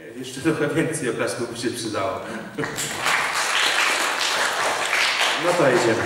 E, jeszcze trochę więcej oklasków by się przydało. No to jedziemy.